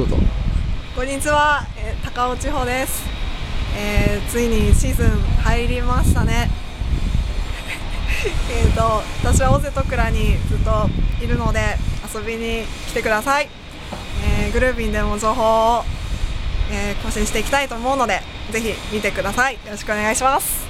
どうぞ。こんにちは、えー、高尾地方です、えー、ついにシーズン入りましたね。えっと私は尾瀬戸倉にずっといるので遊びに来てください、えー、グルービンでも情報を、えー、更新していきたいと思うのでぜひ見てください。よろしくお願いします。